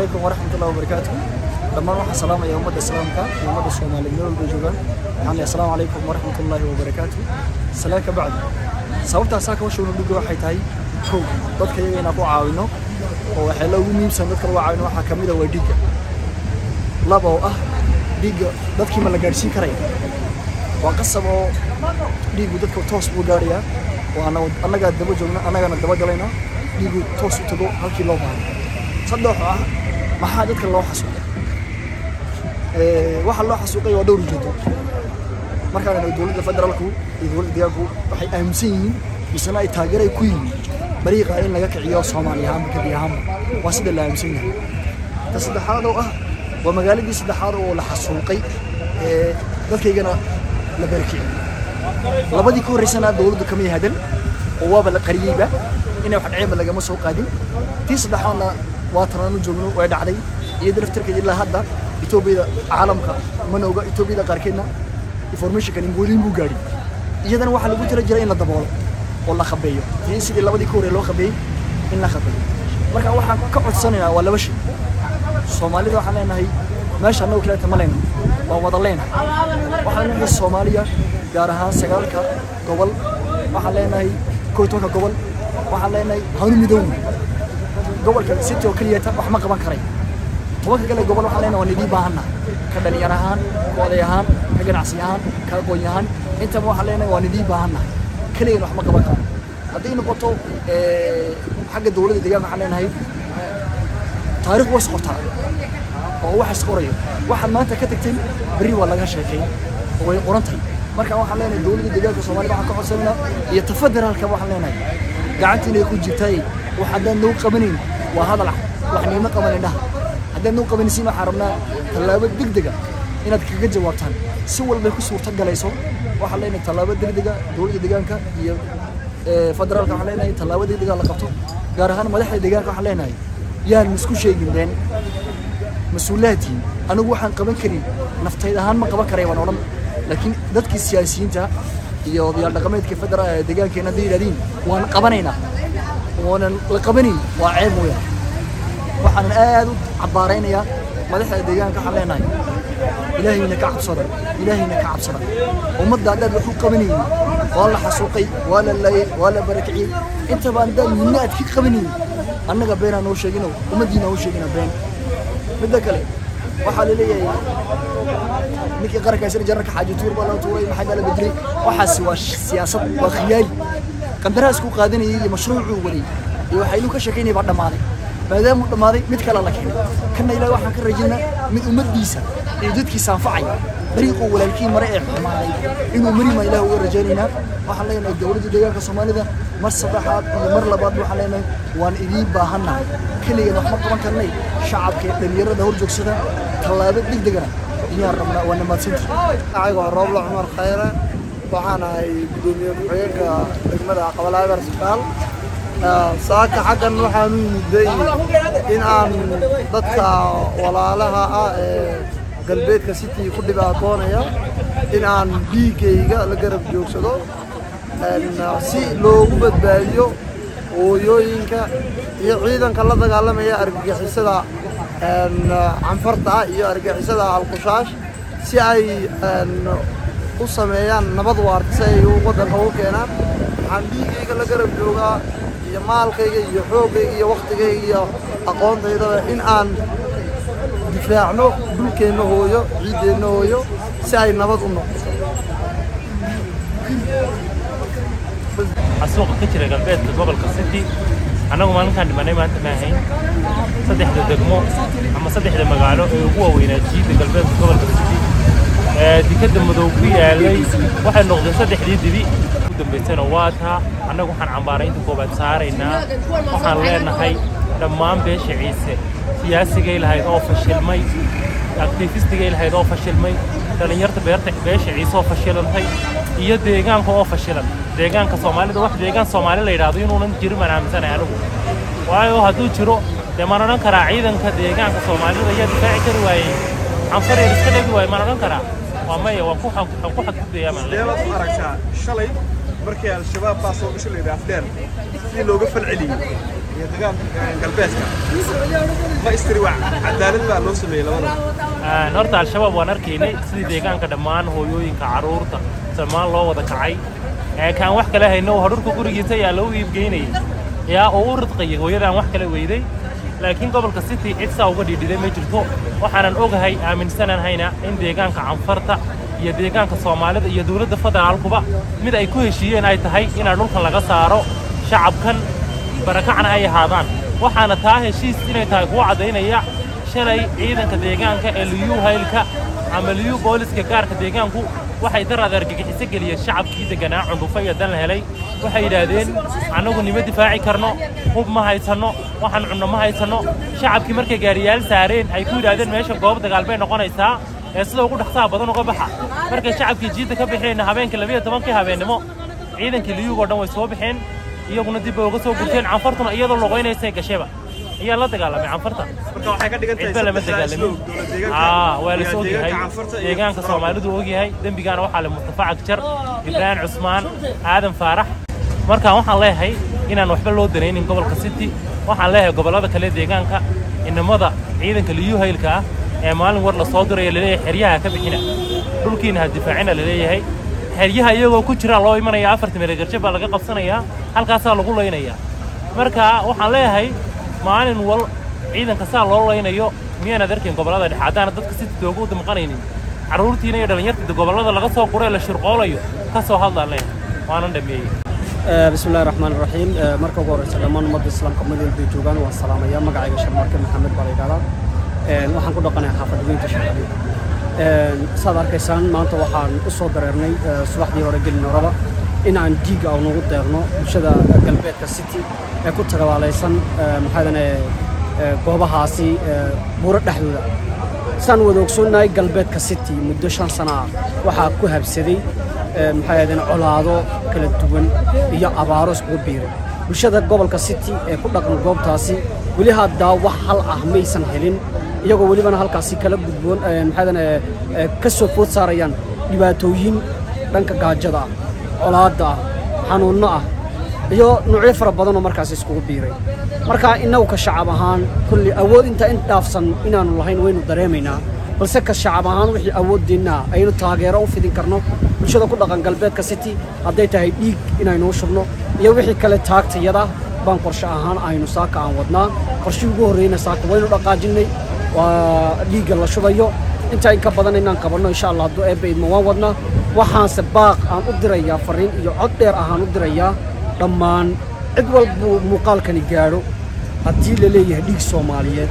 calaykum waraxmatullahi wabarakaatu dhammaan waxaan salaamaya ummadda islaamka iyo ummadda soomaaliyeed meel walba joogaan waxaan leeyahay asalaamu calaykum waraxmatullaahi wabarakaatu salaan ka bacdi sababtaa saaka washuuna dhuga waxay tahay kow dadka iyaga inaan ku caawino oo waxyaala ugu muhiimsan dadka lagu caawino waxaa ka mid a waa dhiigga laba oo ah dhiigga dadkii ma la gaadhsiin karaya waa qasab oo dhiiggu dadka toos buu gaadhayaa oo ana- annagaa daba joogna annagana ah ah magaaladii saddexaad oo la xasuuqay ee dadkaygana la barakiciyey labadii ka horreysana dowladdu kamay hadan oo waaba la qariyeyba inay wax dhaceenba lagama soo qaadin tii saddexaadna واترانو جوجنو وعد علي يدري في تركيا إلا هذا يتوبي عالمك من هو يتوبي إذا كاركنا إفورميشن كان يقولين بوجاري إذا نوح لو قلت رجلا إن الضبال والله خبيه في إنسي الله ودي كوري لو خبي إن خبي مرك أول حاجة كعد سنة ولا وش Somalia waxaan leenahay meesha annagu kala tamaleyn oo wada leen. Waxaan leenahay Soomaaliya gaar ahaan sagaalka gobol. Waxaan leenahay kootoka gobol. Waxaan leenahay hawl midowna idii baahanna ka dhalinyar ahaan ka oday ahaan ka ganacsi ahaan ka aqoon ahaan intaba waxaan leenahay waan idii baahanna keliyan wax ma qaban karo hadday noqoto eh, xagga dowladda deegaanka waxaan leenahay taariikh was qortaa oo wax is qorayo waxaad maanta ka tagtay berri waa laga sheekay oo way qoran tahay marka waxaan leenahay dowladda deegaanka soomaalida waxaan ka codsanayna iyo ta federaalka waxaan leenahay gacanta inay ku jirtay وحدنا نو قبنين. وهذا لح وحنا ما قبنا ده. حدنا نو قبنين سيم حرمنا. تلاعب دق دقة. إن أتك جد جواتهن سوى اللي بيكو سوتك جلسوا وحلا إن تلاعب دق دقة. دول آه، دق دقة هي فدرال كحلينا تلاعب دق دقة لقطو جارهان ما لحد دقة كحلينا يان مسكو شيء جدًا مسؤولاتي. أنا وحنا قبنا كريم. نفتح إذا هان ما قبنا كريم ونورم. لكن ذاتك السياسيين تا. يا ضيال لقمة كيف درا دقة كنا ذي لدين وحنا قبنا هنا u cabbaaraynayaa madaxda deegaanka waxaan leenahay ilaahayna ka cabsada ilaahayna ka cabsada ummadda haddaad wax u qabanaynin waa la xasuuqay waa la laayay waa la barakiciyey intaba haddaan midna aad ka qabanaynin annaga beenaa noo sheegino ummaddiina noo sheegina been midda kale waxaa la leeyahay ninkii qaranka isla jararka xaaji tuur baa loo tuuray maxay baa la bedelay waxaasi waa sh- siyaasad waa khiyaali قدراسكو قادني مشروع ولي. إيوه وحيلو كشكيني بعد ما ذي فهذا مو ما ذي متكل الله كنا كنا إلى واحد كرجلنا من أمد ديسا إيوه يدد كي سافعي. طريقه ولا الكي مرئع ما ذي إنه مري ما إلى هو رجالنا وحلا ينا الدولة دجاج كصمان ذا. مر صباحات مر لبعض وحلا ينا وأن إذيب بهنا كل يد أحمد طبعا كنا شعب كي لم يرد دور جوك سدا طلابة دق دقنا. إني أرمنا وأنا ما تنتهي. أيوة رب العمر خيره طبعاً هاي بدون حقيقة أجمل قبل أبرز قال آه، ساك حقا نروح من دي إن عن ضتك ولا لها آه، قلبك سيتي كل بعطونا يا إن عن بيك إيجا لقرب جوشدو إن سي لو قبض بعيو ويو إنك يا أيضا كلا ذا قال ما يا أرجع حسدا. إن عن فرطة يا أرجع حسدا على القشاش. سي أي إن u sameeyaan nabad waarta si ay waddanka ugu keenaan waxaan dhiiggayga la garab joogaa iyo maalkayga iyo xooggayga iyo waktigayga iyo aqoontaydaba in aan difaacno dhulkeenna hooyo ciiddeenna hooyo si ay nabad u noqoto xasuuqa ka jira galbeedka gobolka city annagu maalinkaan dhimanay maanta ma ahayn saddexda degmo ama saddexda magaalo ee ugu waaweynaa jiidda galbeedka gobolka city ee dikadda madow ku yaalay waxay noqdeen saddexdii dibi ugu dambaysana waa taa annagu waxaan cambaaraynta koobaad saaraynaa waxaan leenahay dhammaan beesha ciise siyaasigay lahayd oo fashilmay aktifistigay lahayd oo fashilmay dhallinyarta beerta beesha ciise oo fashilantay iyo deegaanka oo fashilan deegaanka soomaalida wax deegaan soomaali la yidhaahdo inuunan jirin baan aaminsanay anigu waayo hadduu jiro dee maan odhan karaa ciidanka deegaanka soomaalida ayaa difaaci kari waayey canfareer iska dhegi waaye maan odhan karaa waa maya waan ku xan- waan ku xadgudbayaa maan leeyahay. deebaad u aragtaa shalay markii al-shabaab baa soo gashay la yidhaha afdheer sidii looga falceliyey iyo dagaalka galbeedka ma istiri waa cadaalad baa loo sameeyey labada horta al-shabaab waan arkaynay sidii deegaanka dhammaan hooyooyinka carruurta dhammaan loo wada kacay ee kaan wax kale hayno oo hadhurka gurigiisa ayaa lagu iibgeynayay yaa oo u ridqayay hooyadaan wax kale weyday laakiin gobolka city cid saa uga dhiidhiday ma jirto waxaanan ogahay aaminsanan hayna in deegaanka canfarta iyo deegaanka soomaalida iyo dowladda federaalkuba mid ay ku heshiiyeen ay tahay inaan dhulkan laga saaro shacabkan barakacna ay ahaadaan waxaana taa heshiis inay tahay kuwa caddaynaya shalay ciidanka deegaanka ee liyu haylka ama liyu booliska gaarka deegaanku waxay daraad argagixiso geliyeen shacabkii deganaa cundhufa iyo dan la helay waxay yidhaahdeen annagu nima difaaci karno hub ma haysanno waxaan cunno ma haysanno shacabkii markay gaariyaal saareen ay ku yidhaahdeen meesha goob dagaal bay noqonaysaa ee sida ugu dhaqsaha badan uga baxa markay shacabkii jiidda ka baxeen habeenka labiyo tobankii habeennimo ciidankii liyugoo dhan way soo baxeen iyaguna dib bay uga soo gurteen canfartuna iyadoo loqoynaysay gasheba ayaa la dagaalamay canfarta marka waxay ka dhigan tahay cidba lama saddexdaas dagaalamin loog, dowlad deegaanka aa waa la iyo soo ogyahay deegaanka Canfarta iyo deegaanka Federaalka. soomaalidu ogyahay dembigaana waxaa le mustafa cagjar ibraahim cusmaan aadan faarax marka waxaan leeyahay inaan waxba loo danaynin gobolka city waxaan leeyahay gobollada kale deegaanka inamada ciidanka liyu haylka ah ee maalin war la soo diraya laleeyahay xeryaha ka bixina dhulkiina ha difaacina laleeyahay xeryaha iyagoo ku jira loo imanaya afarta meregarje baa laga qabsanayaa halkaasaa lagu laynayaa marka waxaan leeyahay maalin wal ciidanka saa loo laynayo miyaanad arkayn gobollada dhexe haddaana dadka si dooga u damqanaynin carruurtiina iyo dhallinyarta gobollada laga soo guray la shirqoolayo ka soo hadlaan leeyahay waanan dhameeyey بسم الله الرحمن الرحيم marka ugu horeysa dhammaan ummadda islaamka meel walba ay joogaan waan salaamaya magacayga sharmarke maxamed baa la yidhahdaa waxaan ku dhaqanayaa xaafadweynta shaqadii saad arkaysaan maanta waxaan u soo dareernay subaxdii hore gelin horeba in aan dhiig aan ugu deerno bulshada galbeedka city ee ku tagabaalaysan maxaadane goobahaasi buuro dhexdooda. Saan wada ogsoonnahay galbeedka city muddo shan sana ah waxaa ku habsaday colaado kala duwan iyo abaaro iskugu biiray bulshada gobolka city ee ku dhaqan goobtaasi weli haddaa wax hal ah maysan helin iyagoo welibana halkaasi kala gudboon ka soo food saarayaan dhibaatooyin dhanka gaajada. ah colaadda ah xanuunno ah iyo noocyo fara badan oo markaasi iskugu biiray marka innagu ka shacab ahaan kulli awood intaa in dhaafsan inaanu lahayn waynu dareemaynaa balse ka shacab ahaan wixii awooddeenna aynu taageero u fidin karno bulshada ku dhaqan galbeedka city hadday tahay dhiig inaynuu shubno iyo wixii kale taagtayada baan qorshe ahaan aynu saaka aan wadnaa qorshihii ugu horreeyna saaka waynu dhaqaajinnay waa dhiigga la shubayo intaa in ka badan inaan qabanno insha allah hadduu eebba idmo waan wadnaa waxaanse baaq aan u dirayaa farriin iyo cod dheer ahaan u dirayaa dhammaan cid walbuu muuqaalkani gaadho haddii la leeyahay dhiig soomaaliyeed